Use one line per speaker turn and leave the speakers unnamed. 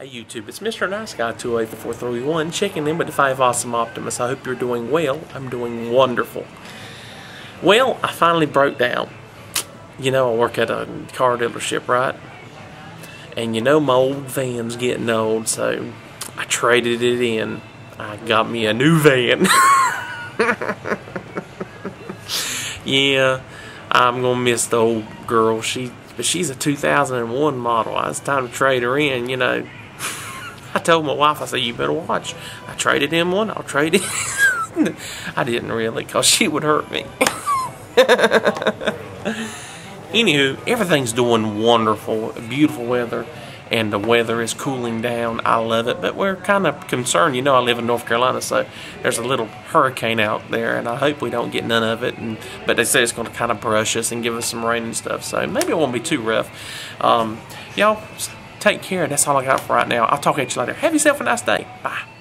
Hey YouTube, it's Mr. Nice Guy 284431 checking in with the 5 Awesome Optimists. I hope you're doing well. I'm doing wonderful. Well, I finally broke down. You know, I work at a car dealership, right? And you know, my old van's getting old, so I traded it in. I got me a new van. yeah, I'm gonna miss the old girl. She, but she's a 2001 model. It's time to trade her in, you know. Told my wife, I said, you better watch. I traded in one, I'll trade it. I didn't really, because she would hurt me. Anywho, everything's doing wonderful, beautiful weather, and the weather is cooling down. I love it, but we're kind of concerned. You know, I live in North Carolina, so there's a little hurricane out there, and I hope we don't get none of it. And But they say it's going to kind of brush us and give us some rain and stuff, so maybe it won't be too rough. Um, y'all, take care. That's all I got for right now. I'll talk at you later. Have yourself a nice day. Bye.